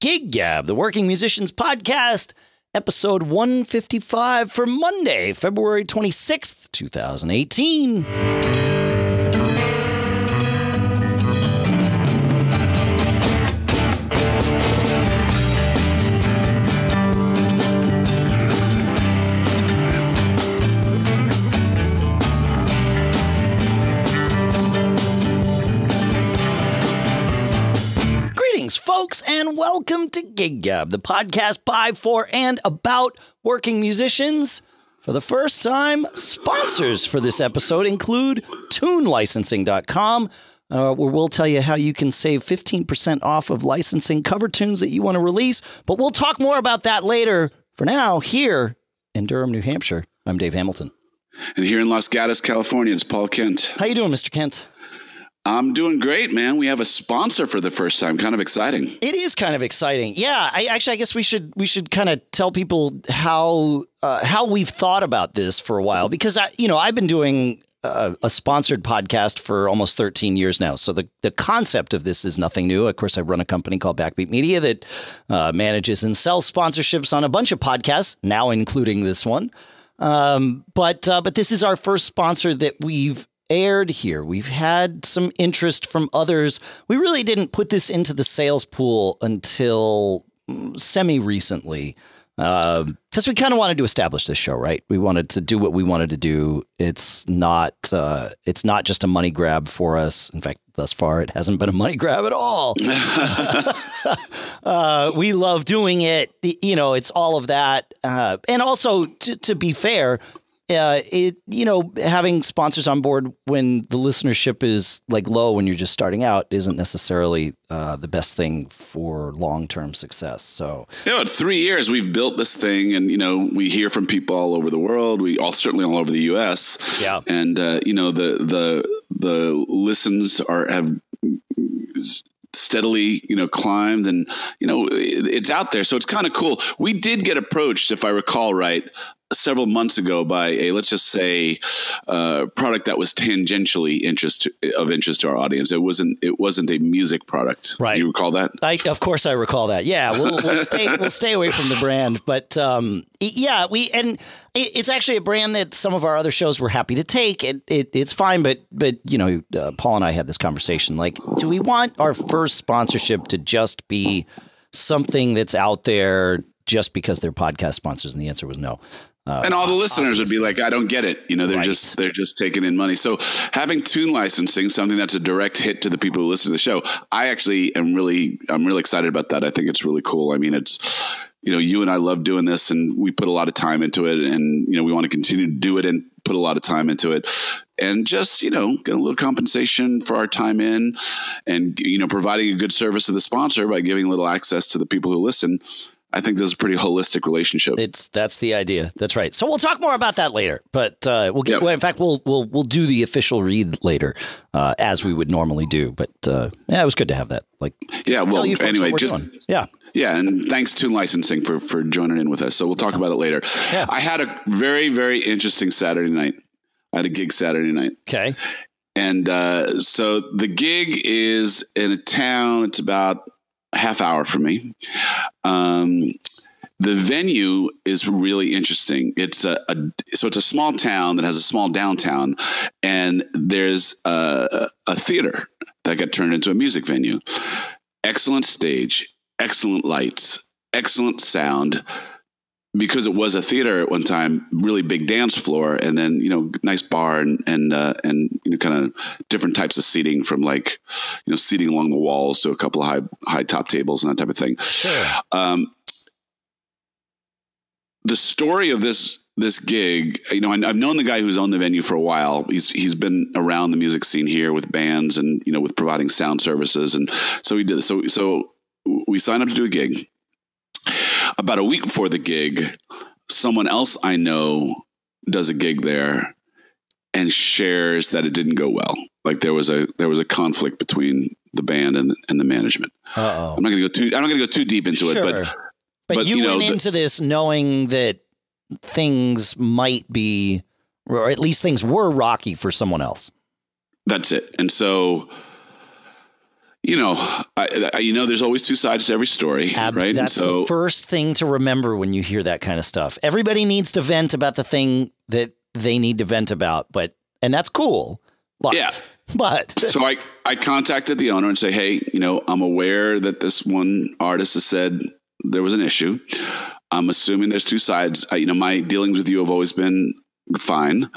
Gig Gab, the Working Musicians Podcast, episode 155 for Monday, February 26th, 2018. Folks, and welcome to Gig Gab, the podcast by, for, and about working musicians. For the first time, sponsors for this episode include TuneLicensing.com, uh, where we'll tell you how you can save 15% off of licensing cover tunes that you want to release. But we'll talk more about that later. For now, here in Durham, New Hampshire, I'm Dave Hamilton. And here in Los Gatos, California, it's Paul Kent. How you doing, Mr. Kent? I'm doing great, man. We have a sponsor for the first time. Kind of exciting. It is kind of exciting. Yeah, I actually I guess we should we should kind of tell people how uh, how we've thought about this for a while because I you know I've been doing uh, a sponsored podcast for almost 13 years now. So the the concept of this is nothing new. Of course, I run a company called Backbeat Media that uh, manages and sells sponsorships on a bunch of podcasts, now including this one. Um, but uh, but this is our first sponsor that we've aired here. We've had some interest from others. We really didn't put this into the sales pool until semi recently because we kind of wanted to establish this show, right? We wanted to do what we wanted to do. It's not uh, it's not just a money grab for us. In fact, thus far, it hasn't been a money grab at all. uh, we love doing it. You know, it's all of that, uh, and also to, to be fair, uh, it you know having sponsors on board when the listenership is like low when you're just starting out isn't necessarily uh, the best thing for long term success. So you know, in three years we've built this thing, and you know we hear from people all over the world. We all certainly all over the U.S. Yeah, and uh, you know the the the listens are have steadily you know climbed and you know it's out there so it's kind of cool we did get approached if i recall right several months ago by a let's just say uh, product that was tangentially interest of interest to our audience. It wasn't it wasn't a music product. Right? Do you recall that? I, of course, I recall that. Yeah, we'll, we'll stay we'll stay away from the brand, but um, yeah, we and it's actually a brand that some of our other shows were happy to take. It, it it's fine, but but you know, uh, Paul and I had this conversation. Like, do we want our first sponsorship to just be something that's out there? Just because they're podcast sponsors, and the answer was no. Uh, and all the listeners obviously. would be like, I don't get it. You know, they're right. just they're just taking in money. So having tune licensing, something that's a direct hit to the people who listen to the show, I actually am really I'm really excited about that. I think it's really cool. I mean, it's you know, you and I love doing this and we put a lot of time into it and you know, we want to continue to do it and put a lot of time into it and just you know get a little compensation for our time in and you know providing a good service to the sponsor by giving a little access to the people who listen I think this is a pretty holistic relationship. It's that's the idea. That's right. So we'll talk more about that later. But uh, we'll get. Yep. Well, in fact, we'll we'll we'll do the official read later, uh, as we would normally do. But uh, yeah, it was good to have that. Like, yeah. Well, anyway, just doing. yeah. Yeah, and thanks to licensing for for joining in with us. So we'll talk about it later. Yeah. I had a very very interesting Saturday night. I had a gig Saturday night. Okay. And uh, so the gig is in a town. It's about half hour from me. Um, the venue is really interesting. It's a, a, so it's a small town that has a small downtown, and there's a, a theater that got turned into a music venue. Excellent stage, excellent lights, excellent sound because it was a theater at one time, really big dance floor, and then you know, nice bar and and uh, and you know, kind of different types of seating from like you know, seating along the walls to a couple of high high top tables and that type of thing. Sure. Um, the story of this this gig, you know, I've known the guy who's owned the venue for a while. He's he's been around the music scene here with bands and you know with providing sound services, and so he did. So so we signed up to do a gig about a week before the gig, someone else I know does a gig there and shares that it didn't go well. Like there was a there was a conflict between the band and and the management. Uh-oh. I'm not going to go too I'm not going to go too deep into sure. it, but but, but you, you know, went the, into this knowing that things might be or at least things were rocky for someone else. That's it. And so you know, I, I, you know, there's always two sides to every story, Ab- right? That's so, the first thing to remember when you hear that kind of stuff. Everybody needs to vent about the thing that they need to vent about, but and that's cool. But, yeah. But so I I contacted the owner and say, hey, you know, I'm aware that this one artist has said there was an issue. I'm assuming there's two sides. I, you know, my dealings with you have always been fine,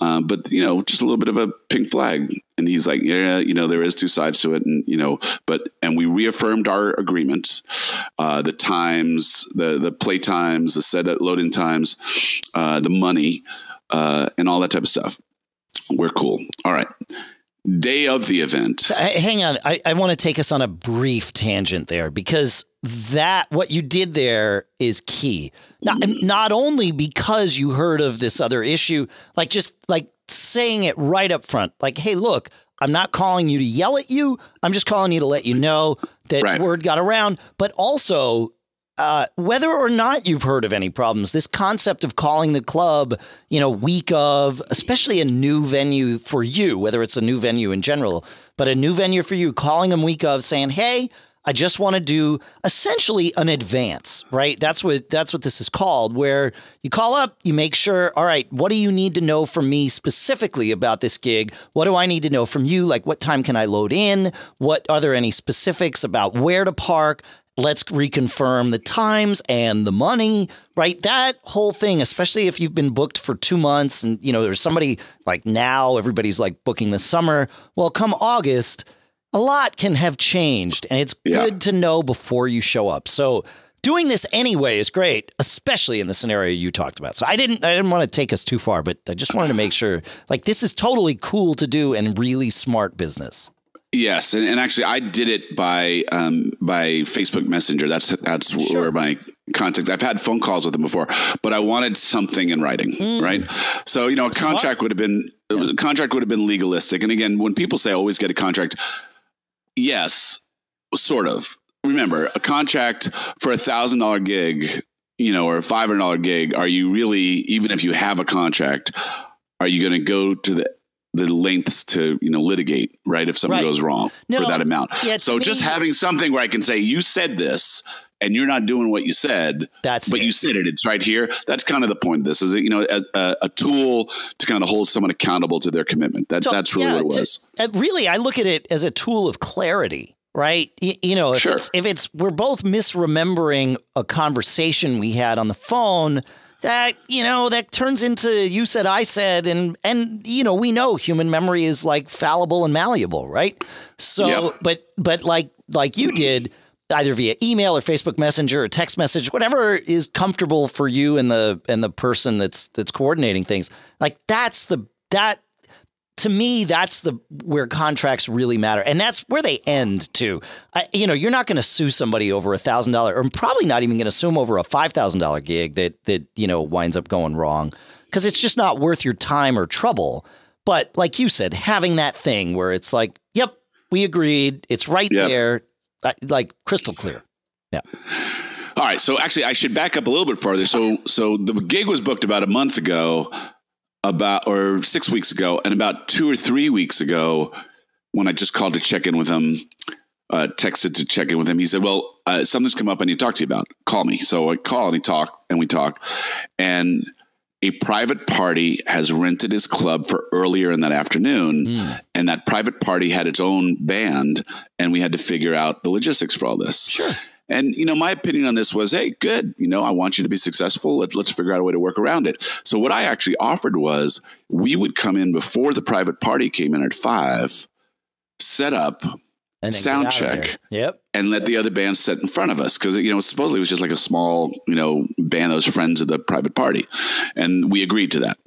uh, but you know, just a little bit of a pink flag. And he's like, yeah, you know, there is two sides to it, and you know, but and we reaffirmed our agreements, uh, the times, the the play times, the set loading times, uh, the money, uh, and all that type of stuff. We're cool. All right day of the event. So, hang on. I, I want to take us on a brief tangent there because that, what you did there is key. Not, not only because you heard of this other issue, like just like saying it right up front, like, hey, look, I'm not calling you to yell at you. I'm just calling you to let you know that right. word got around, but also uh, whether or not you've heard of any problems, this concept of calling the club, you know, week of, especially a new venue for you, whether it's a new venue in general, but a new venue for you, calling them week of, saying, "Hey, I just want to do essentially an advance, right? That's what that's what this is called, where you call up, you make sure, all right, what do you need to know from me specifically about this gig? What do I need to know from you? Like what time can I load in? What are there any specifics about where to park? Let's reconfirm the times and the money, right? That whole thing, especially if you've been booked for two months and, you know, there's somebody like now, everybody's like booking the summer. Well, come August, a lot can have changed and it's yeah. good to know before you show up. So, doing this anyway is great, especially in the scenario you talked about. So I didn't I didn't want to take us too far, but I just wanted to make sure like this is totally cool to do and really smart business. Yes, and, and actually, I did it by um, by Facebook Messenger. That's that's sure. where my contact. I've had phone calls with them before, but I wanted something in writing, mm. right? So you know, a contract would have been yeah. contract would have been legalistic. And again, when people say always get a contract, yes, sort of. Remember, a contract for a thousand dollar gig, you know, or a five hundred dollar gig. Are you really even if you have a contract? Are you going to go to the the lengths to you know litigate right if something right. goes wrong no, for that amount yeah, so just having something where i can say you said this and you're not doing what you said that's but it. you said it it's right here that's kind of the point of this is you know a, a, a tool to kind of hold someone accountable to their commitment that, so, that's really yeah, what it was to, really i look at it as a tool of clarity right you, you know if, sure. it's, if it's we're both misremembering a conversation we had on the phone that you know that turns into you said I said and and you know we know human memory is like fallible and malleable right so yep. but but like like you did either via email or Facebook Messenger or text message whatever is comfortable for you and the and the person that's that's coordinating things like that's the that to me, that's the where contracts really matter, and that's where they end too. I, you know, you're not going to sue somebody over a thousand dollar, or probably not even going to sue them over a five thousand dollar gig that that you know winds up going wrong because it's just not worth your time or trouble. But like you said, having that thing where it's like, "Yep, we agreed. It's right yep. there, like crystal clear." Yeah. All right. So actually, I should back up a little bit farther. So so the gig was booked about a month ago about or six weeks ago, and about two or three weeks ago, when I just called to check in with him, uh, texted to check in with him, he said, "Well, uh, something's come up I need to talk to you about. Call me." So I call and he talk and we talk, and a private party has rented his club for earlier in that afternoon, mm. and that private party had its own band, and we had to figure out the logistics for all this. Sure. And you know, my opinion on this was, hey, good. You know, I want you to be successful. Let's let's figure out a way to work around it. So what I actually offered was we would come in before the private party came in at five, set up, and sound check, yep, and let the other band sit in front of us because you know supposedly it was just like a small you know band that was friends of the private party, and we agreed to that.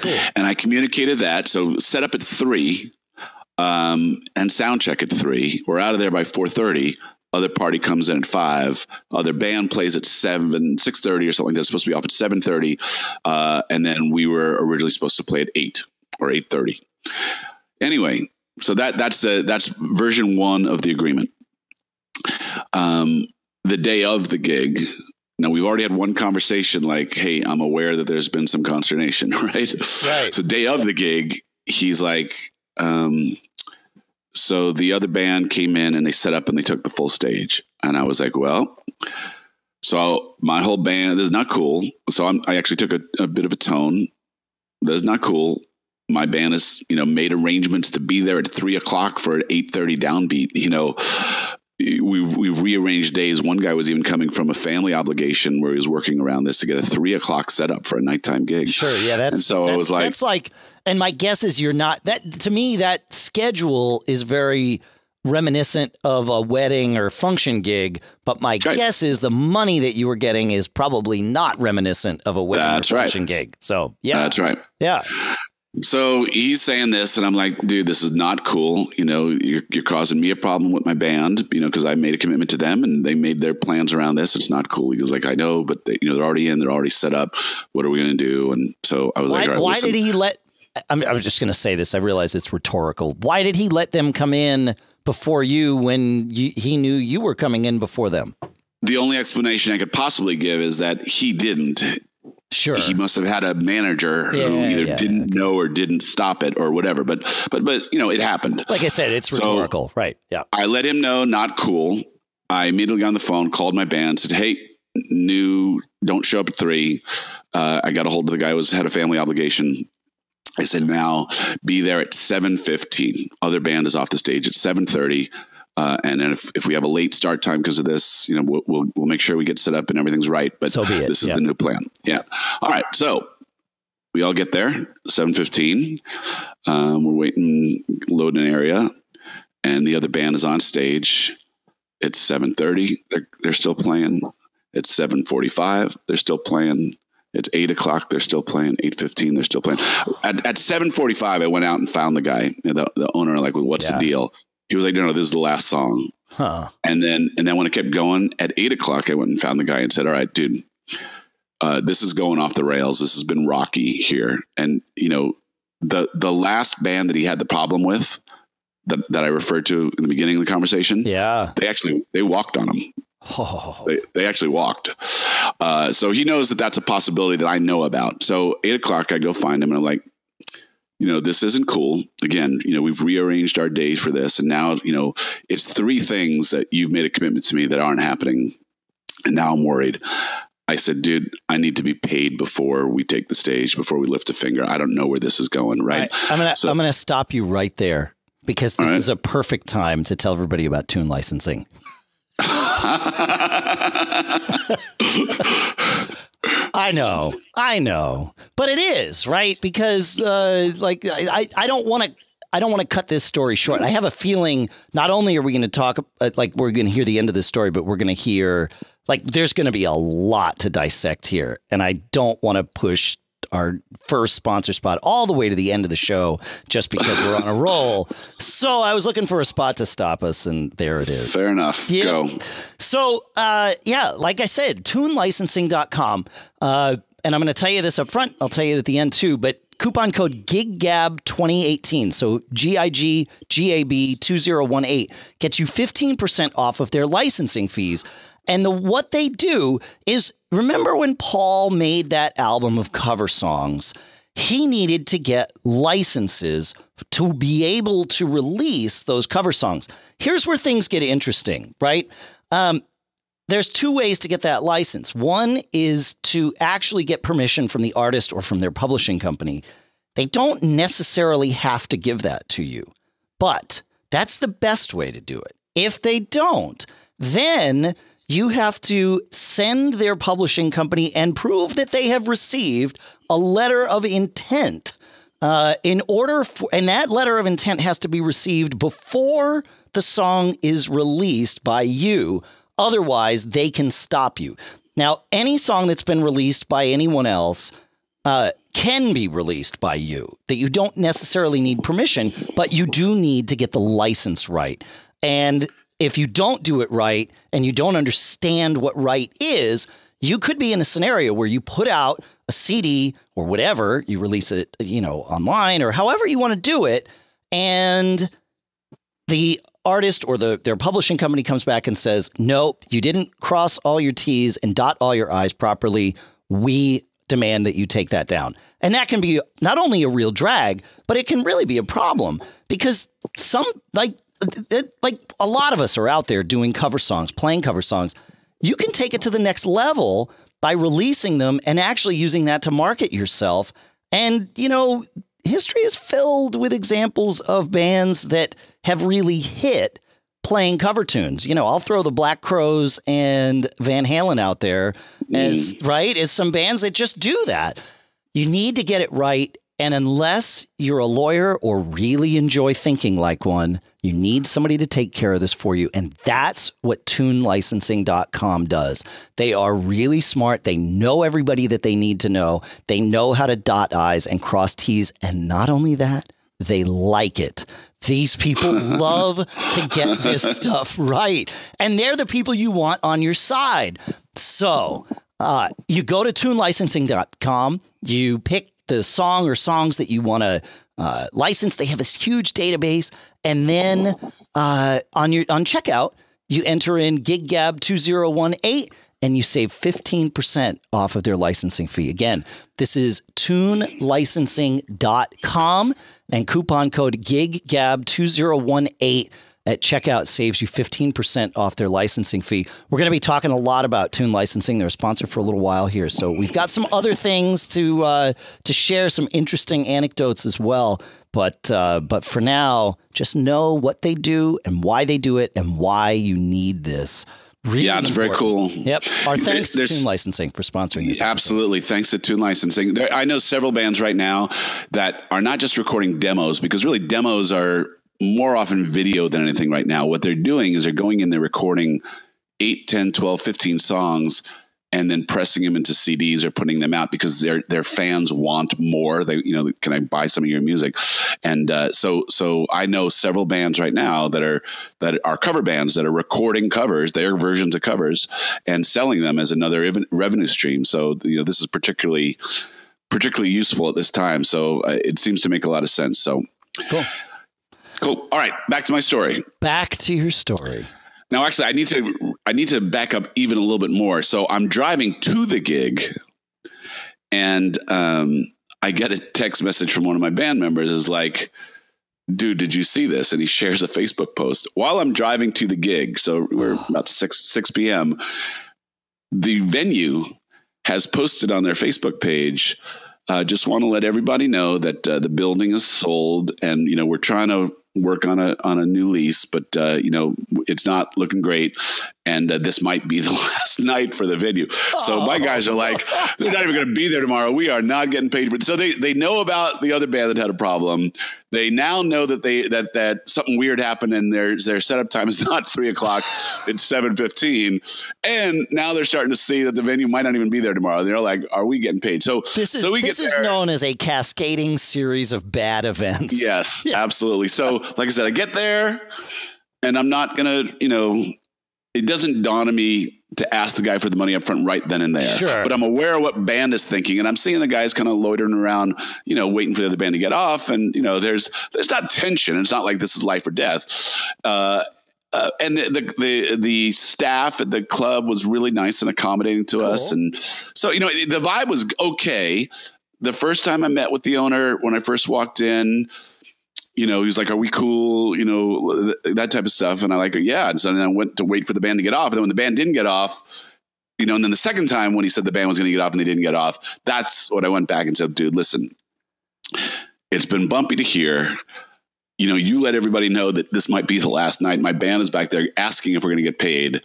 Cool. And I communicated that. So set up at three, um, and sound check at three. We're out of there by four thirty other party comes in at five. Other band plays at seven, six thirty or something. That's supposed to be off at seven thirty, uh, and then we were originally supposed to play at eight or eight thirty. Anyway, so that that's the that's version one of the agreement. Um, the day of the gig. Now we've already had one conversation. Like, hey, I'm aware that there's been some consternation, right? Right. So day of the gig, he's like, um, So the other band came in and they set up and they took the full stage. And I was like, well, so my whole band this is not cool. So I'm, i actually took a, a bit of a tone. That's not cool. My band has, you know, made arrangements to be there at three o'clock for an eight thirty downbeat. You know, we've we've rearranged days. One guy was even coming from a family obligation where he was working around this to get a three o'clock setup for a nighttime gig. Sure, yeah, that's and so that's, it was like that's like, and my guess is you're not that. To me, that schedule is very reminiscent of a wedding or function gig, but my Right. guess is the money that you were getting is probably not reminiscent of a wedding That's or right. function gig. So yeah, that's right. yeah, So he's saying this, and I'm like, dude, this is not cool. You know, you're, you're causing me a problem with my band, you know, because I made a commitment to them and they made their plans around this. It's not cool. He goes, like, I know, but they, you know, they're already in, they're already set up. What are we going to do? And so I was why, like, right, why listen. did he let? I'm, I was just going to say this. I realize it's rhetorical. Why did he let them come in before you when you, he knew you were coming in before them? the only explanation I could possibly give is that he didn't. Sure. He must have had a manager who either yeah, didn't know or didn't stop it or whatever. But, but, but, you know, it happened. like I said, it's So- rhetorical, right? Yeah. I let him know, not cool. I immediately got on the phone, called my band, said, "Hey, new, don't show up at three. Uh, I got a hold of the guy who was had a family obligation. I said, now be there at seven fifteen. Other band is off the stage at seven thirty. Uh, and then if, if we have a late start time because of this, you know, we'll, we'll, we'll make sure we get set up and everything's right. But So this is yeah. the new plan. Yeah. All right. So we all get there, 715. Um, we're waiting, loading an area and the other band is on stage. It's 7:30. They're they're still playing. It's 7:45. They're still playing. It's eight o'clock. They're still playing. Eight fifteen. They're still playing. At, at 7:45, I went out and found the guy, the, the owner. Like, well, what's Yeah. the deal? He was like, no, no, this is the last song. Huh. And then and then when it kept going, at eight o'clock, I went and found the guy and said, all right, dude, uh, this is going off the rails. This has been rocky here. And you know, the the last band that he had the problem with that, that I referred to in the beginning of the conversation, Yeah. they actually they walked on him. Oh, They, they actually walked. Uh, so he knows that that's a possibility that I know about. So eight o'clock, I go find him and I'm like, you know, this isn't cool. Again, you know, we've rearranged our day for this. And now, you know, it's three things that you've made a commitment to me that aren't happening. And now I'm worried. I said, dude, I need to be paid before we take the stage, before we lift a finger. I don't know where this is going, right? I, am gonna So- I'm gonna stop you right there because this right. is a perfect time to tell everybody about tune licensing. I know, I know, but it is right because, uh, like, I, I- don't want to. I don't want to cut this story short. I have a feeling not only are we going to talk, uh, like, we're going to hear the end of this story, but we're going to hear, like, there's going to be a lot to dissect here. And I don't want to push our first sponsor spot all the way to the end of the show just because we're on a roll. So I was looking for a spot to stop us, and there it is. Fair enough. Yeah. Go. So, uh, yeah, like I said, tunelicensing.com. Uh, and I'm going to tell you this up front. I'll tell you it at the end too. But coupon code GIGGAB2018. So G I G G A B 2018 gets you 15% off of their licensing fees. And the what they do is remember when Paul made that album of cover songs? He needed to get licenses to be able to release those cover songs. Here's where things get interesting, right? Um, there's two ways to get that license. One is to actually get permission from the artist or from their publishing company. They don't necessarily have to give that to you, but that's the best way to do it. If they don't, then you have to send their publishing company and prove that they have received a letter of intent. Uh, in order for, and that letter of intent has to be received before the song is released by you. Otherwise, they can stop you. Now, any song that's been released by anyone else uh, can be released by you, that you don't necessarily need permission, but you do need to get the license right. And if you don't do it right and you don't understand what right is, you could be in a scenario where you put out a CD or whatever, you release it, you know, online or however you want to do it, and the artist or the their publishing company comes back and says, "Nope, you didn't cross all your T's and dot all your I's properly. We demand that you take that down." And that can be not only a real drag, but it can really be a problem because some like it, like a lot of us are out there doing cover songs, playing cover songs. You can take it to the next level by releasing them and actually using that to market yourself. And, you know, history is filled with examples of bands that have really hit playing cover tunes. You know, I'll throw the Black Crowes and Van Halen out there as mm. right as some bands that just do that. You need to get it right and unless you're a lawyer or really enjoy thinking like one, you need somebody to take care of this for you. And that's what tunelicensing.com does. They are really smart. They know everybody that they need to know. They know how to dot I's and cross T's. And not only that, they like it. These people love to get this stuff right. And they're the people you want on your side. So uh, you go to tunelicensing.com, you pick the song or songs that you want to uh, license. They have this huge database, and then uh, on your on checkout you enter in giggab2018 and you save 15% off of their licensing fee. Again, this is tunelicensing.com and coupon code giggab2018 at checkout saves you 15% off their licensing fee. We're going to be talking a lot about Tune Licensing. They're a sponsor for a little while here. So we've got some other things to uh, to share, some interesting anecdotes as well. But uh, but for now, just know what they do and why they do it and why you need this. Really yeah, it's important. very cool. Yep. Our thanks There's, to Tune Licensing for sponsoring this. Absolutely. Episode. Thanks to Tune Licensing. There, I know several bands right now that are not just recording demos because really demos are more often video than anything right now. What they're doing is they're going in, they're recording 8, 10, 12, 15 songs and then pressing them into CDs or putting them out because their their fans want more. They you know can I buy some of your music? And uh, so so I know several bands right now that are that are cover bands that are recording covers, their versions of covers, and selling them as another revenue stream. So you know this is particularly particularly useful at this time. So uh, it seems to make a lot of sense. So cool. Cool. All right, back to my story. Back to your story. Now, actually, I need to I need to back up even a little bit more. So I'm driving to the gig, and um, I get a text message from one of my band members. Is like, "Dude, did you see this?" And he shares a Facebook post while I'm driving to the gig. So we're about six six p.m. The venue has posted on their Facebook page. Uh, just want to let everybody know that uh, the building is sold, and you know we're trying to work on a on a new lease, but uh, you know it's not looking great, and uh, this might be the last night for the venue. Oh. So my guys are like, they're not even going to be there tomorrow. We are not getting paid for. So they they know about the other band that had a problem. They now know that they that that something weird happened, and their their setup time is not three o'clock; it's seven fifteen. And now they're starting to see that the venue might not even be there tomorrow. They're like, "Are we getting paid?" So this is so this is known as a cascading series of bad events. Yes, yeah. absolutely. So, like I said, I get there, and I'm not gonna, you know, it doesn't dawn on me to ask the guy for the money up front right then and there. Sure. But I'm aware of what band is thinking, and I'm seeing the guys kind of loitering around, you know, waiting for the other band to get off. And you know, there's there's not tension. It's not like this is life or death. Uh, uh, and the, the, the the staff at the club was really nice and accommodating to cool. us, and so you know the vibe was okay. The first time I met with the owner when I first walked in, you know, he's like, "Are we cool?" You know, that type of stuff. And I like, yeah. And so then I went to wait for the band to get off. And then when the band didn't get off, you know, and then the second time when he said the band was going to get off and they didn't get off, that's what I went back and said, "Dude, listen, it's been bumpy to hear." You know, you let everybody know that this might be the last night. My band is back there asking if we're going to get paid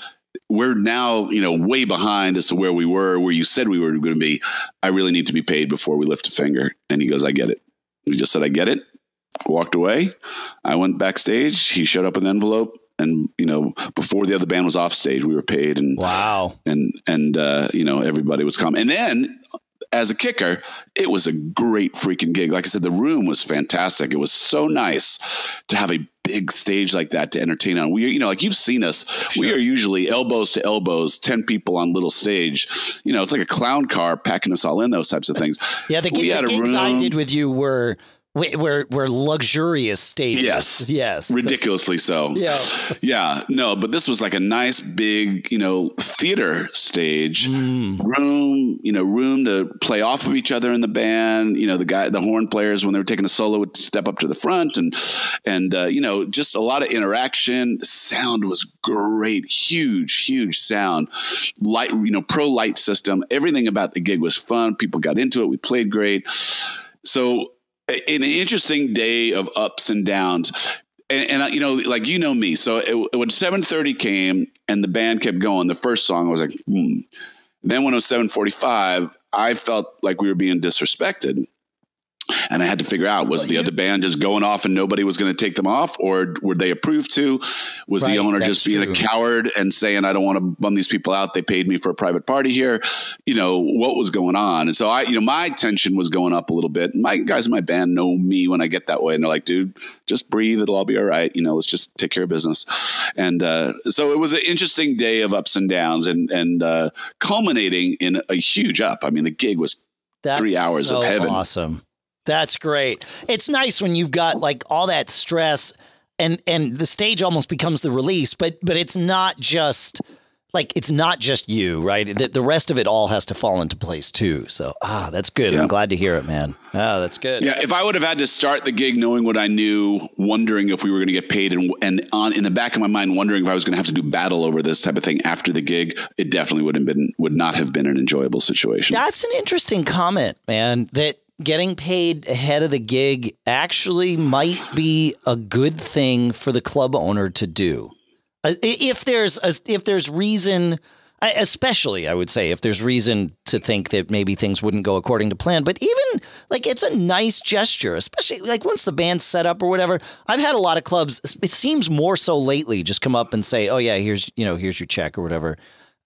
we're now you know way behind as to where we were where you said we were going to be i really need to be paid before we lift a finger and he goes i get it he just said i get it walked away. I went backstage. He showed up an envelope, and you know, before the other band was off stage, we were paid. And wow, and and uh, you know, everybody was calm. And then as a kicker, it was a great freaking gig. Like I said, the room was fantastic. It was so nice to have a big stage like that to entertain on. We, you know, like you've seen us, sure. we are usually elbows to elbows, 10 people on little stage. You know, it's like a clown car packing us all in, those types of things. Yeah, the, the gigs room. I did with you were where where luxurious stages. Yes. yes, ridiculously so. Yeah, yeah. No, but this was like a nice big, you know, theater stage, mm. room, you know, room to play off of each other in the band. You know, the guy, the horn players, when they were taking a solo, would step up to the front, and and uh, you know, just a lot of interaction. Sound was great, huge, huge sound. Light, you know, pro light system. Everything about the gig was fun. People got into it. We played great. So an interesting day of ups and downs. And, and, uh, you know, like you know me, so it, when seven thirty came and the band kept going, the first song I was like, hmm. Then when it was seven forty five, I felt like we were being disrespected and I had to figure out was well, the you, other band just going off and nobody was going to take them off, or were they approved to? Was right, the owner just being true. a coward and saying, "I don't want to bum these people out. They paid me for a private party here." You know what was going on, and so I, you know, my tension was going up a little bit. My guys in my band know me when I get that way, and they're like, "Dude, just breathe. It'll all be all right. You know, let's just take care of business." And uh, so it was an interesting day of ups and downs, and and uh, culminating in a huge up. I mean, the gig was That's three hours so of heaven. Awesome. That's great. It's nice when you've got like all that stress and and the stage almost becomes the release, but but it's not just like it's not just you, right? The, the rest of it all has to fall into place too. So ah, that's good. Yeah. I'm glad to hear it, man. Ah, that's good. Yeah, if I would have had to start the gig knowing what I knew, wondering if we were going to get paid, and and on in the back of my mind wondering if I was going to have to do battle over this type of thing after the gig, it definitely would have been would not have been an enjoyable situation. That's an interesting comment, man. That getting paid ahead of the gig actually might be a good thing for the club owner to do. Uh, if there's a, if there's reason, especially I would say if there's reason to think that maybe things wouldn't go according to plan, but even like it's a nice gesture, especially like once the band's set up or whatever. I've had a lot of clubs. It seems more so lately, just come up and say, "Oh yeah, here's you know here's your check" or whatever.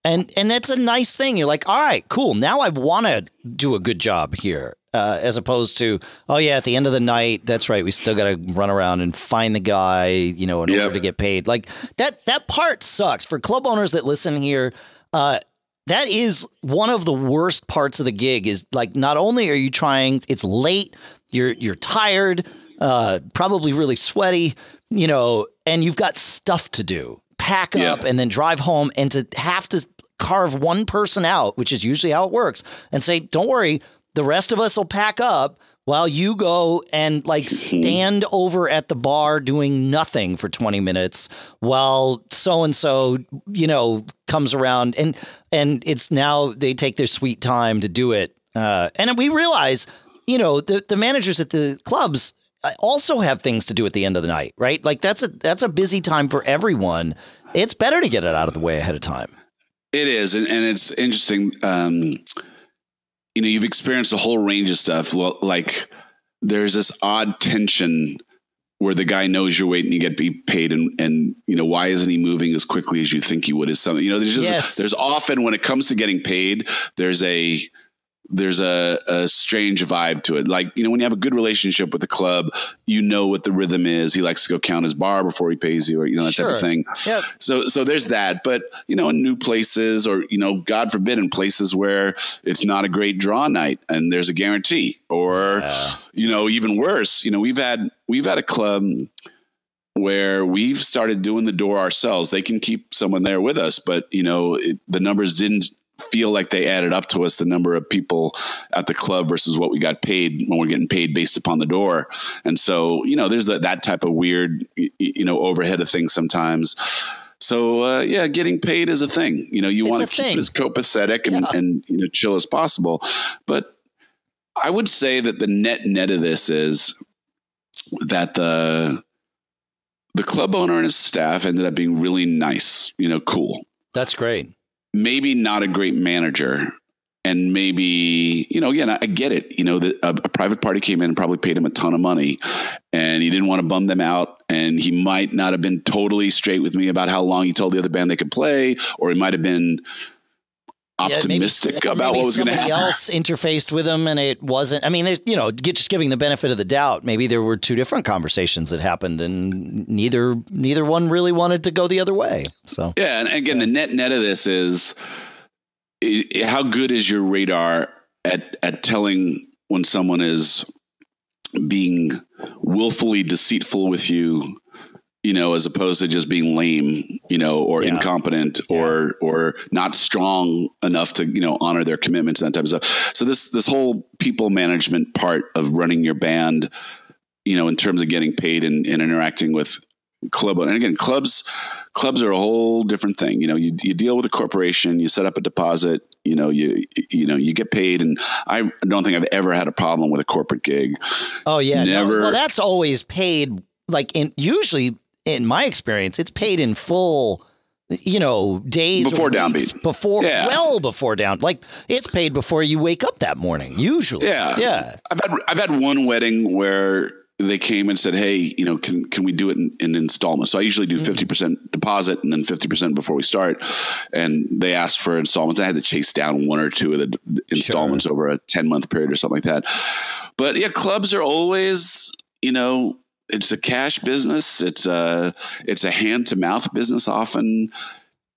And and that's a nice thing. You're like, all right, cool. Now I want to do a good job here uh, as opposed to oh yeah at the end of the night that's right we still got to run around and find the guy you know in yep. order to get paid like that that part sucks for club owners that listen here uh, that is one of the worst parts of the gig is like not only are you trying it's late you're you're tired uh, probably really sweaty you know and you've got stuff to do pack up and then drive home and to have to carve one person out which is usually how it works and say don't worry the rest of us will pack up while you go and like stand over at the bar doing nothing for 20 minutes while so and so you know comes around. And and it's now they take their sweet time to do it uh, and we realize you know the, the managers at the clubs uh, also have things to do at the end of the night right? Like that's a that's a busy time for everyone it's better to get it out of the way ahead of time it is and, and it's interesting um, you know, you've experienced a whole range of stuff. Like there's this odd tension where the guy knows you're waiting to get be paid and and you know why isn't he moving as quickly as you think he would is something you know there's just yes. there's often when it comes to getting paid there's a there's a, a strange vibe to it. Like, you know, when you have a good relationship with the club, you know what the rhythm is. He likes to go count his bar before he pays you or, you know, that sure. type of thing. Yep. So, so there's that. But, you know, in new places or, you know, God forbid in places where it's not a great draw night and there's a guarantee or, yeah. you know, even worse, you know, we've had, we've had a club where we've started doing the door ourselves. They can keep someone there with us, but you know, it, the numbers didn't feel like they added up to us the number of people at the club versus what we got paid when we're getting paid based upon the door. And so, you know, there's the, that type of weird, you know, overhead of things sometimes. So uh, yeah, getting paid is a thing. You know, you want to keep thing. it as copacetic and, yeah. and you know chill as possible. But I would say that the net net of this is that the the club owner and his staff ended up being really nice. You know, cool. That's great maybe not a great manager. And maybe you know again i get it. You know a, a, private party came in and probably paid him a ton of money and he didn't want to bum them out. And he might not have been totally straight with me about how long he told the other band they could play or he might have been optimistic yeah, maybe, about maybe what was going to happen. else interfaced with him, and it wasn't. I mean, you know, just giving the benefit of the doubt. Maybe there were two different conversations that happened, and neither neither one really wanted to go the other way. So yeah, and again, yeah. the net net of this is, is how good is your radar at at telling when someone is being willfully deceitful with you you know, as opposed to just being lame, you know, or yeah. incompetent yeah. or or not strong enough to, you know, honor their commitments and that type of stuff. So this this whole people management part of running your band, you know, in terms of getting paid and, and interacting with club and again clubs clubs are a whole different thing you know you, you deal with a corporation you set up a deposit you know you you know you get paid and i don't think i've ever had a problem with a corporate gig oh yeah never no, well that's always paid like in usually in my experience, it's paid in full you know, days before downbeat, before yeah. well before down, like it's paid before you wake up that morning. Usually, yeah, yeah. I've had I've had one wedding where they came and said, "Hey, you know, can can we do it in, in installments?" So I usually do mm. fifty percent deposit and then fifty percent before we start. And they asked for installments. I had to chase down one or two of the installments sure. over a ten month period or something like that. But yeah, clubs are always you know it's a cash business. It's a it's a hand to mouth business. Often,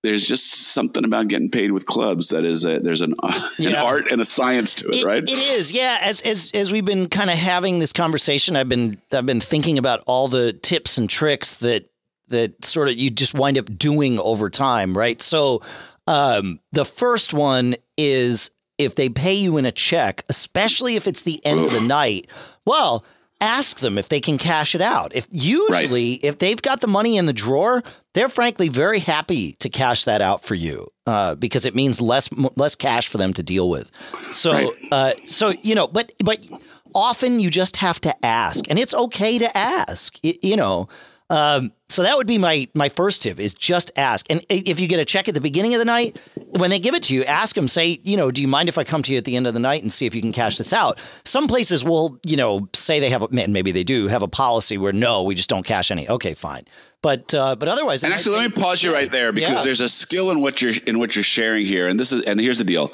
there's just something about getting paid with clubs that is a, there's an uh, yeah. an art and a science to it, it, right? It is, yeah. As as as we've been kind of having this conversation, I've been I've been thinking about all the tips and tricks that that sort of you just wind up doing over time, right? So, um, the first one is if they pay you in a check, especially if it's the end of the night. Well ask them if they can cash it out. If usually, right. if they've got the money in the drawer, they're frankly very happy to cash that out for you uh, because it means less less cash for them to deal with. So, right. uh, so you know, but but often you just have to ask, and it's okay to ask. you, you know. Um, so that would be my my first tip is just ask. And if you get a check at the beginning of the night, when they give it to you, ask them, say, you know, do you mind if I come to you at the end of the night and see if you can cash this out? Some places will, you know, say they have a, and maybe they do have a policy where no, we just don't cash any. Okay, fine. But uh, but otherwise, and actually, let me pause you right there because yeah. there's a skill in what you're in what you're sharing here, and this is and here's the deal: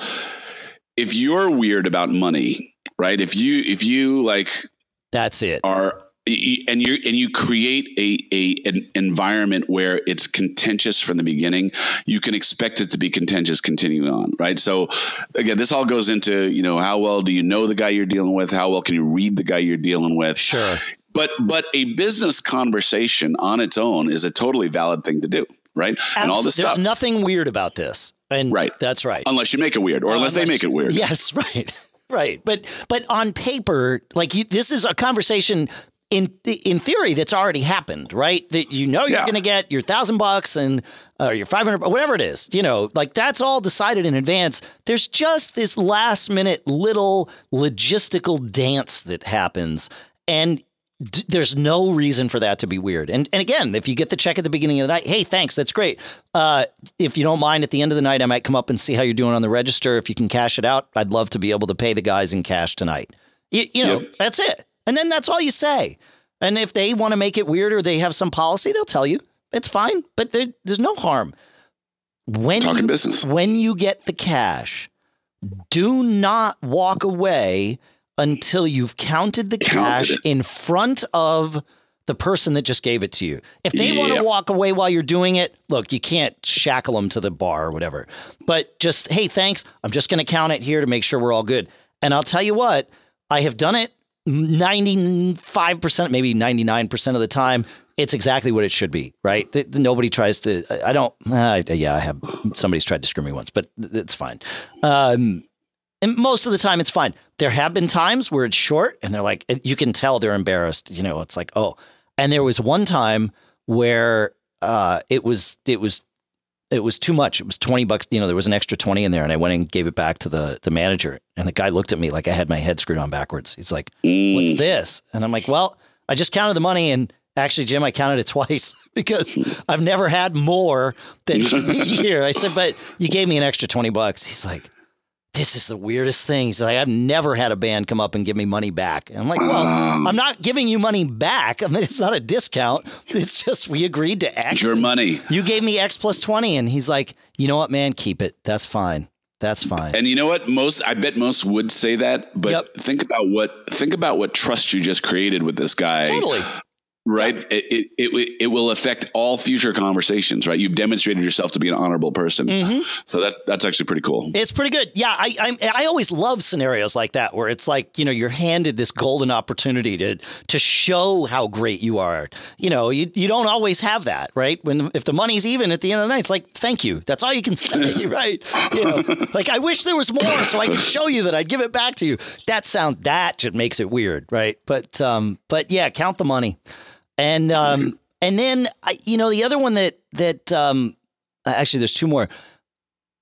if you're weird about money, right? If you if you like, that's it. Are and you and you create a, a an environment where it's contentious from the beginning you can expect it to be contentious continuing on right? So again this all goes into you know how well do you know the guy you're dealing with? How well can you read the guy you're dealing with? Sure. But but a business conversation on its own is a totally valid thing to do right? Absolutely. and all this there's stuff. nothing weird about this and right. that's right. Unless you make it weird or unless, unless they make it weird. Yes right Right. But but on paper, like you, this is a conversation in in theory that's already happened, right? That you know you're yeah. going to get your thousand bucks and or your five hundred, whatever it is. You know, like that's all decided in advance. There's just this last minute little logistical dance that happens, and d- there's no reason for that to be weird. And and again, if you get the check at the beginning of the night, hey, thanks, that's great. Uh, if you don't mind, at the end of the night, I might come up and see how you're doing on the register. If you can cash it out, I'd love to be able to pay the guys in cash tonight. You, you know, yep. that's it. And then that's all you say. And if they want to make it weird or they have some policy, they'll tell you. It's fine, but there, there's no harm. When Talking you, business. When you get the cash, do not walk away until you've counted the cash counted in front of the person that just gave it to you. If they yep. want to walk away while you're doing it, look, you can't shackle them to the bar or whatever. But just, hey, thanks. I'm just going to count it here to make sure we're all good. And I'll tell you what, I have done it 95%, maybe 99% of the time, it's exactly what it should be, right? The, the, nobody tries to, I don't, uh, yeah, I have, somebody's tried to screw me once, but it's fine. Um, and most of the time it's fine. There have been times where it's short and they're like, you can tell they're embarrassed. You know, it's like, oh, and there was one time where uh, it was, it was it was too much. It was 20 bucks. You know, there was an extra 20 in there and I went and gave it back to the, the manager. And the guy looked at me like I had my head screwed on backwards. He's like, what's this? And I'm like, well, I just counted the money and actually, Jim, I counted it twice because I've never had more than should be here. I said, but you gave me an extra 20 bucks. He's like, this is the weirdest thing. He's like, I've never had a band come up and give me money back. And I'm like, well, I'm not giving you money back. I mean, it's not a discount. It's just we agreed to X. Your money. You gave me X plus 20. And he's like, you know what, man, keep it. That's fine. That's fine. And you know what? Most I bet most would say that, but yep. think about what think about what trust you just created with this guy. Totally right? It, it, it it will affect all future conversations, right? You've demonstrated yourself to be an honorable person, Mm-hmm. so that that's actually pretty cool. It's pretty good. Yeah, I, I I always love scenarios like that where it's like you know you're handed this golden opportunity to to show how great you are. You know, you you don't always have that, right? When if the money's even at the end of the night, it's like thank you. That's all you can say, right? You know, like I wish there was more so I could show you that I'd give it back to you. That sound that just makes it weird, right? But um, but yeah, count the money, and um, and then I, you know the other one that that um, actually there's two more.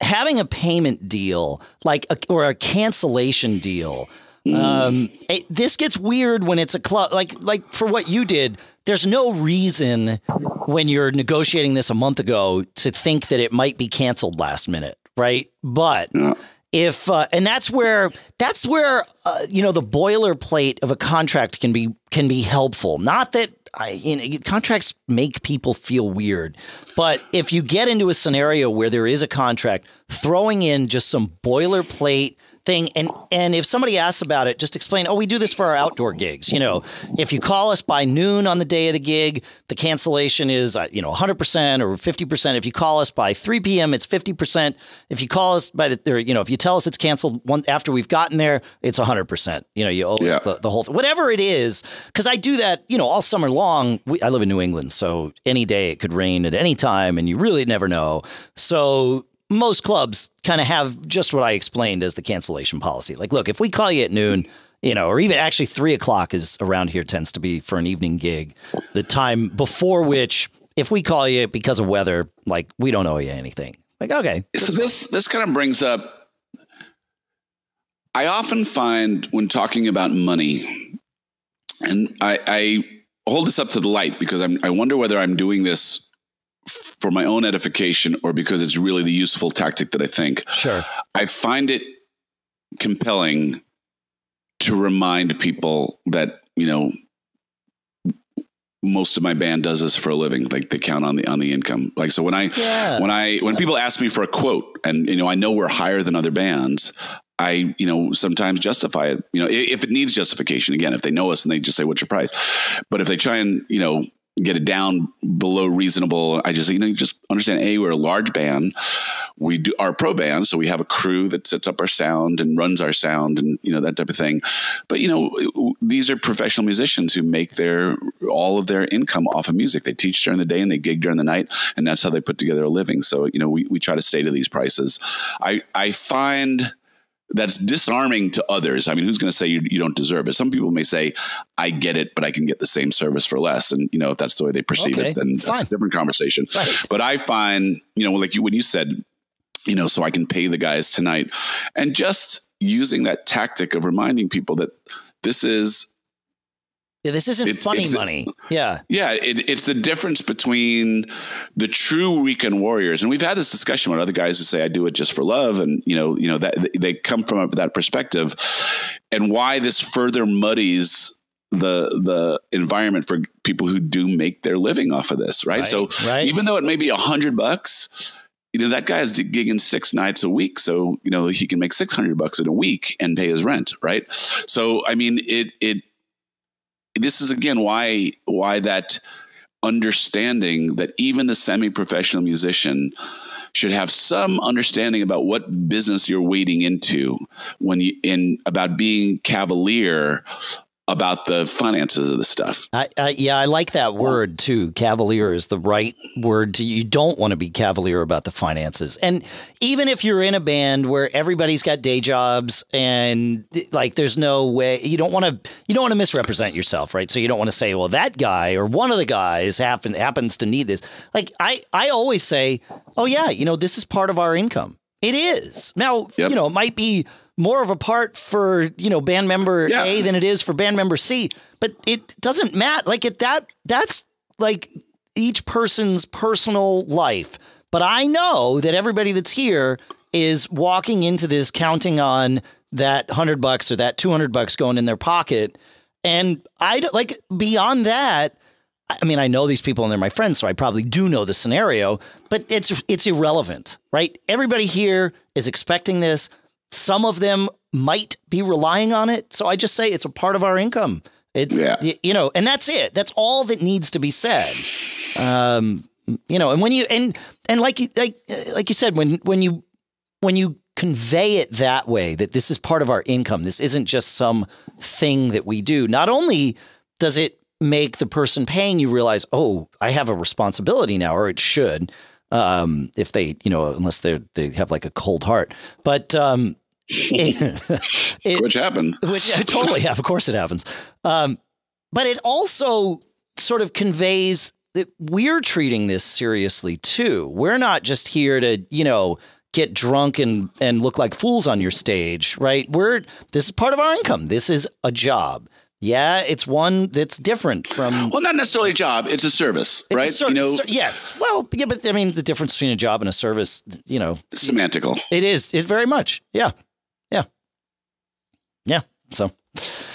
Having a payment deal like a, or a cancellation deal um, it, this gets weird when it's a club like like for what you did there's no reason when you're negotiating this a month ago to think that it might be canceled last minute right? But if uh, and that's where that's where uh, you know the boilerplate of a contract can be can be helpful. Not that I, you know, contracts make people feel weird, but if you get into a scenario where there is a contract, throwing in just some boilerplate thing, and and if somebody asks about it, just explain. Oh, we do this for our outdoor gigs. You know, if you call us by noon on the day of the gig, the cancellation is uh, you know 100 percent or 50 percent. If you call us by 3 p.m., it's 50 percent. If you call us by the, or, you know, if you tell us it's canceled one after we've gotten there, it's 100 percent. You know, you owe Yeah. us the, the whole whatever it is because i do that you know all summer long we, i live in new england so any day it could rain at any time and you really never know so most clubs kind of have just what i explained as the cancellation policy. Like look if we call you at noon you know or even actually three o'clock is around here tends to be for an evening gig. The time before which if we call you because of weather like we don't owe you anything. Like okay. So this this kind of brings up. I often find when talking about money, and I, I hold this up to the light because I'm, I wonder whether I'm doing this for my own edification or because it's really the useful tactic that I think. sure I find it compelling to remind people that you know most of my band does this for a living like they count on the on the income like so when i Yeah. when i when people ask me for a quote and you know i know we're higher than other bands i you know sometimes justify it you know if it needs justification again if they know us and they just say what's your price but if they try and you know get it down below reasonable. I just you know you just understand a we're a large band. We do our pro band so we have a crew that sets up our sound and runs our sound and you know that type of thing. But you know these are professional musicians who make their all of their income off of music. They teach during the day and they gig during the night and that's how they put together a living. So you know we, we try to stay to these prices. I i find that's disarming to others. I mean, who's going to say you, you don't deserve it? Some people may say, I get it, but I can get the same service for less. And, you know, if that's the way they perceive Okay, it, then that's a different conversation. Right. But I find, you know, like you, when you said, you know, so I can pay the guys tonight and just using that tactic of reminding people that this is yeah this isn't It- funny it's the- money yeah yeah, it, it's the difference between the true weekend warriors, and we've had this discussion with other guys who say I do it just for love, and you know, you know that they come from that perspective, and why this further muddies the the environment for people who do make their living off of this, right? Right, so right. even though it may be a hundred bucks. You know that guy's gigging six nights a week, so you know he can make six hundred bucks in a week and pay his rent, right? So I mean, it it this is again why why that understanding that even the semi-professional musician should have some understanding about what business you're wading into when you in about being cavalier about the finances of the stuff. I, I, yeah, I like that word too. Cavalier is the right word. To, you don't want to be cavalier about the finances. And even if you're in a band where everybody's got day jobs and like there's no way you don't want to you don't want to misrepresent yourself, right? So you don't want to say, well, that guy or one of the guys happen happens to need this. Like I I always say, oh yeah, you know this is part of our income. It is now. Yep. You know, it might be more of a part for you know band member Yeah. A than it is for band member C, but it doesn't matter. Like it that that's like each person's personal life. But I know that everybody that's here is walking into this counting on that hundred bucks or that two hundred bucks going in their pocket, and I don't like beyond that. I mean, I know these people and they're my friends, so I probably do know the scenario, but it's it's irrelevant, right? Everybody here is expecting this. Some of them might be relying on it, so I just say it's a part of our income, It's yeah. you know, and that's it. That's all that needs to be said. Um, you know, and when you and and like you like like you said when when you when you convey it that way that this is part of our income, this isn't just some thing that we do. Not only does it make the person paying you realize, oh, I have a responsibility now, or it should, um, if they, you know, unless they they have like a cold heart. But um, it, it, which happens, which totally, yeah, of course it happens. Um, but it also sort of conveys that we're treating this seriously too. We're not just here to, you know, get drunk and and look like fools on your stage, right? We're this is part of our income. This is a job. Yeah, it's one that's different from. Well, not necessarily a job; it's a service, it's right? A ser- you know, ser- yes. Well, yeah, but I mean, the difference between a job and a service, you know, semantical. It is. It very much. Yeah, yeah, yeah. So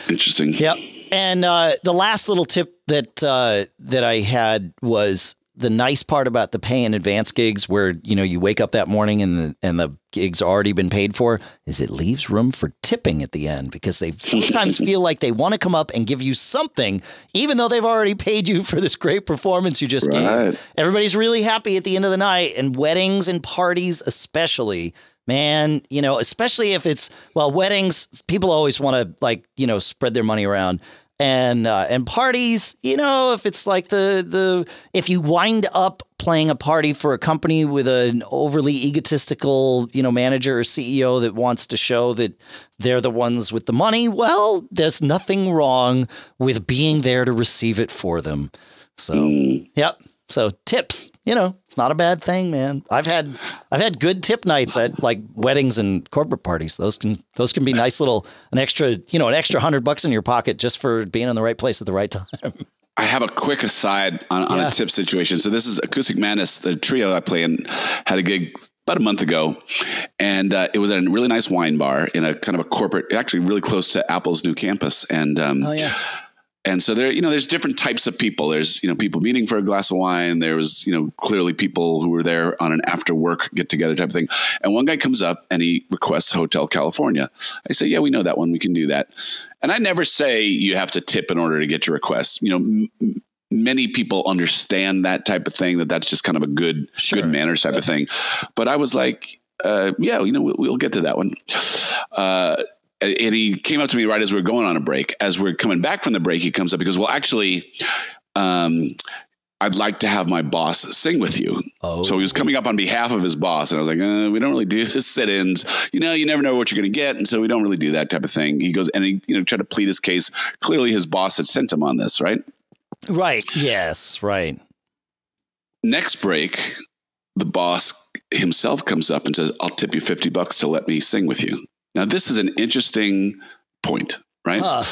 interesting. Yeah, and uh, the last little tip that uh, that I had was the nice part about the pay in advance gigs where you know you wake up that morning and the and the gig's already been paid for is it leaves room for tipping at the end because they sometimes feel like they want to come up and give you something even though they've already paid you for this great performance you just right. gave everybody's really happy at the end of the night and weddings and parties especially man you know especially if it's well weddings people always want to like you know spread their money around and uh, and parties. You know, if it's like the the if you wind up playing a party for a company with an overly egotistical, you know, manager or CEO that wants to show that they're the ones with the money, well, there's nothing wrong with being there to receive it for them. So, mm. yep. So tips, you know, it's not a bad thing, man. I've had I've had good tip nights at like weddings and corporate parties. Those can those can be nice little an extra, you know, an extra hundred bucks in your pocket just for being in the right place at the right time. I have a quick aside on, on yeah. a tip situation. So this is Acoustic Madness, the trio I play in, had a gig about a month ago, and uh, it was at a really nice wine bar in a kind of a corporate, actually really close to Apple's new campus, and um, oh yeah and so there, you know, there's different types of people. There's, you know, people meeting for a glass of wine. There was, you know, clearly people who were there on an after work get together type of thing. And one guy comes up and he requests Hotel California. I say, yeah, we know that one. We can do that. And I never say you have to tip in order to get your request. You know, many people understand that type of thing. That that's just kind of a good, sure. good manners type yeah. of thing. But I was like, uh, yeah, you know, we'll, we'll, get to that one. Uh, and he came up to me right as we were going on a break. As we're coming back from the break, he comes up because, well, actually, um, I'd like to have my boss sing with you. Oh. So he was coming up on behalf of his boss. And I was like, uh, we don't really do sit ins. You know, you never know what you're going to get. And so we don't really do that type of thing. He goes, and he, you know, tried to plead his case. Clearly his boss had sent him on this, right? Right. Yes. Right. Next break, the boss himself comes up and says, I'll tip you 50 bucks to let me sing with you. Now, this is an interesting point, right? Huh.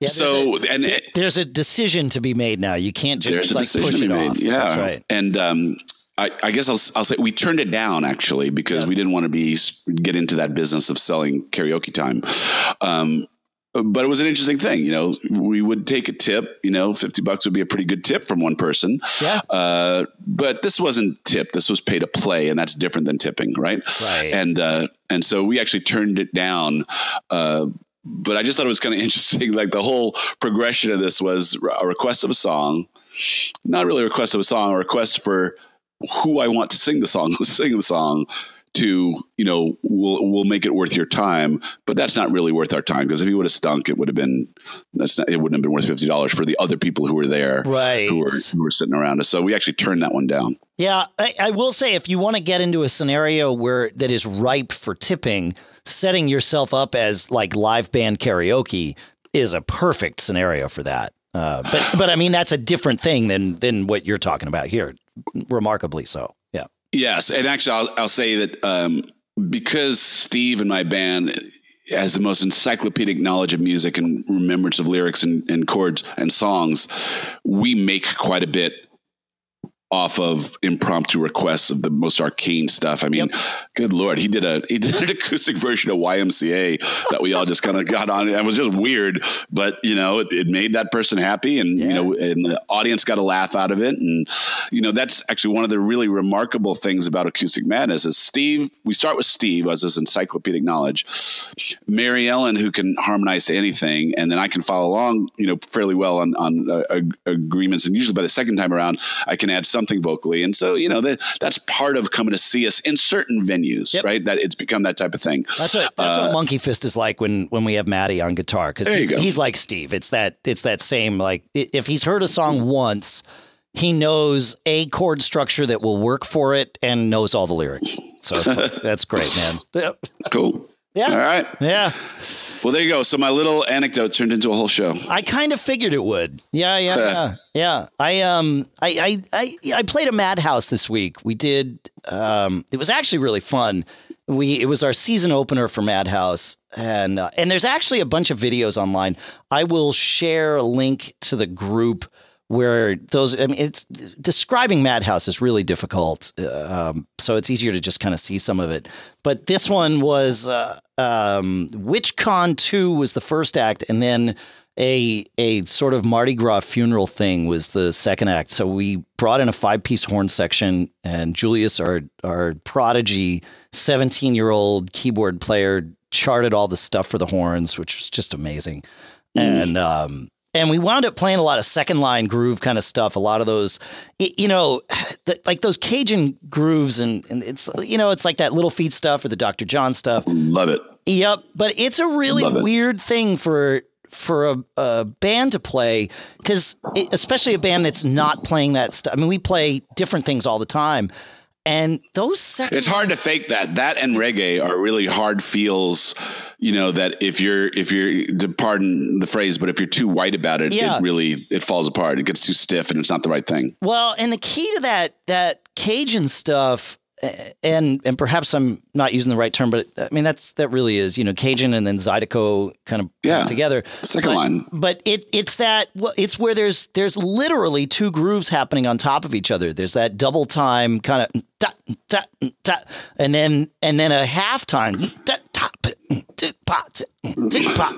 Yeah, so a, and it, there's a decision to be made now. You can't just like push it made. off. Yeah, That's right. And um, I, I, guess I'll, I'll say we turned it down actually because yeah. we didn't want to be get into that business of selling karaoke time. Um, but it was an interesting thing. You know, we would take a tip. You know, fifty bucks would be a pretty good tip from one person. Yeah. Uh, but this wasn't tip. This was pay to play, and that's different than tipping, right? Right. And uh, and so we actually turned it down. Uh, but I just thought it was kind of interesting. Like the whole progression of this was a request of a song, not really a request of a song, a request for who I want to sing the song, sing the song to you know we'll we'll make it worth your time but that's not really worth our time because if he would have stunk it would have been that's not it wouldn't have been worth fifty dollars for the other people who were there right who were who were sitting around us. So we actually turned that one down. Yeah I, I will say if you want to get into a scenario where that is ripe for tipping setting yourself up as like live band karaoke is a perfect scenario for that. Uh, but but I mean that's a different thing than than what you're talking about here. Remarkably so Yes, and actually, I'll, I'll say that um, because Steve and my band has the most encyclopedic knowledge of music and remembrance of lyrics and, and chords and songs, we make quite a bit off of impromptu requests of the most arcane stuff. I mean, yep. good lord, he did a he did an acoustic version of YMCA that we all just kind of got on. It was just weird, but you know, it, it made that person happy, and yeah. you know, and the audience got a laugh out of it, and you know, that's actually one of the really remarkable things about Acoustic Madness is Steve. We start with Steve as his encyclopedic knowledge, Mary Ellen who can harmonize to anything, and then I can follow along, you know, fairly well on on uh, agreements, and usually by the second time around, I can add some something vocally. And so, you know, that, that's part of coming to see us in certain venues, yep. right? That it's become that type of thing. That's what, that's uh, what Monkey Fist is like when, when we have Maddie on guitar. Cause he's, he's like Steve. It's that, it's that same, like if he's heard a song once, he knows a chord structure that will work for it and knows all the lyrics. So like, that's great, man. Cool. Yeah. All right. Yeah. Well, there you go. So my little anecdote turned into a whole show. I kind of figured it would. Yeah, yeah, yeah, yeah. I um, I, I, I, I played a Mad Haus this week. We did. Um, it was actually really fun. We it was our season opener for Mad Haus, and uh, and there's actually a bunch of videos online. I will share a link to the group where those I mean it's describing Mad Haus is really difficult um, so it's easier to just kind of see some of it. But this one was uh, um, WitchCon 2 was the first act and then a a sort of Mardi Gras funeral thing was the second act. So we brought in a five piece horn section and Julius our our prodigy 17 year old keyboard player charted all the stuff for the horns which was just amazing. Mm. and um, and we wound up playing a lot of second line groove kind of stuff. A lot of those, you know, the, like those Cajun grooves, and, and it's you know, it's like that Little Feat stuff or the Dr. John stuff. Love it. Yep, but it's a really weird thing for for a, a band to play because especially a band that's not playing that stuff. I mean, we play different things all the time. And those second It's hard to fake that. That and reggae are really hard feels you know that if you're if you're to pardon the phrase but if you're too white about it yeah. it really it falls apart it gets too stiff and it's not the right thing well and the key to that that cajun stuff and and perhaps I'm not using the right term, but I mean that's that really is you know Cajun and then Zydeco kind of yeah, together. Second but, line, but it it's that well, it's where there's there's literally two grooves happening on top of each other. There's that double time kind of da, da, da, and then and then a half time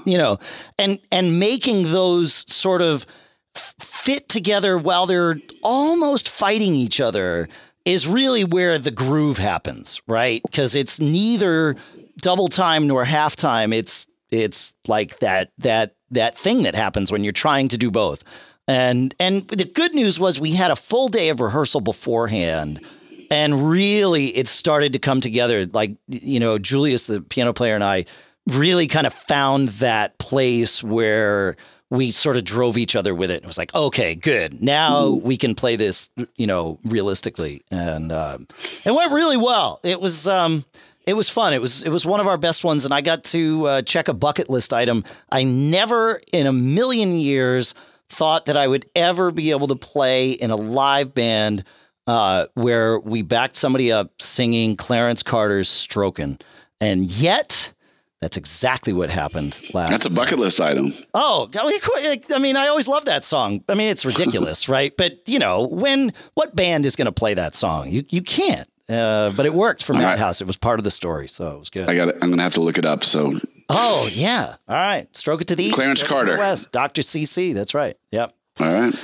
you know, and and making those sort of fit together while they're almost fighting each other is really where the groove happens, right? Because it's neither double time nor halftime. It's it's like that that that thing that happens when you're trying to do both. And and the good news was we had a full day of rehearsal beforehand. And really it started to come together. Like, you know, Julius, the piano player, and I really kind of found that place where we sort of drove each other with it. It was like, okay, good. Now we can play this, you know, realistically, and um, it went really well. It was um, it was fun. It was it was one of our best ones, and I got to uh, check a bucket list item. I never in a million years thought that I would ever be able to play in a live band uh, where we backed somebody up singing Clarence Carter's "Strokin'," and yet that's exactly what happened last. That's a bucket list item. Oh, I mean, I always love that song. I mean, it's ridiculous, right? But you know, when what band is going to play that song? You you can't. Uh, but it worked for Mad Haus. Right. It was part of the story, so it was good. I got. I'm going to have to look it up. So. Oh yeah. All right. Stroke it to the east. Clarence Carter. West. Doctor CC. That's right. Yep. All right.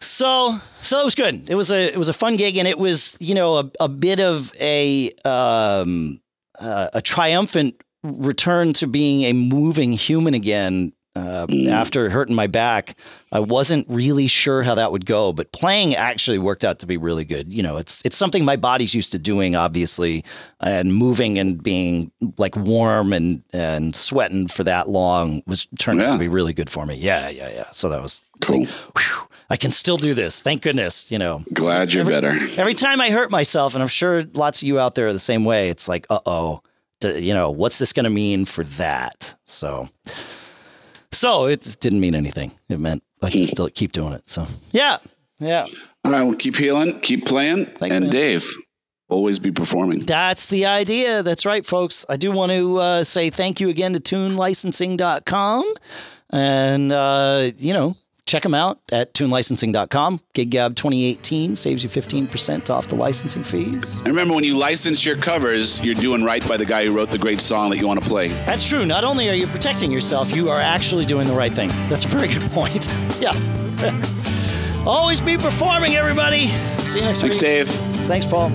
So so it was good. It was a it was a fun gig, and it was you know a, a bit of a um, uh, a triumphant return to being a moving human again uh, mm. after hurting my back. I wasn't really sure how that would go, but playing actually worked out to be really good. You know, it's it's something my body's used to doing, obviously, and moving and being like warm and and sweating for that long was turned yeah. out to be really good for me. Yeah, yeah, yeah. So that was cool. Like, whew, I can still do this. Thank goodness. You know, glad you're every, better. Every time I hurt myself, and I'm sure lots of you out there are the same way. It's like, uh oh to, you know, what's this going to mean for that? So, so it didn't mean anything. It meant I can still keep doing it. So, yeah, yeah. All right, We'll keep healing, keep playing, Thanks, and man. Dave, always be performing. That's the idea. That's right, folks. I do want to uh, say thank you again to tunelicensing.com. And, uh, you know, check them out at tunelicensing.com. GigGab 2018 saves you 15% off the licensing fees. And remember, when you license your covers, you're doing right by the guy who wrote the great song that you want to play. That's true. Not only are you protecting yourself, you are actually doing the right thing. That's a very good point. yeah. Always be performing, everybody. See you next Thanks, week. Dave. Thanks, Paul.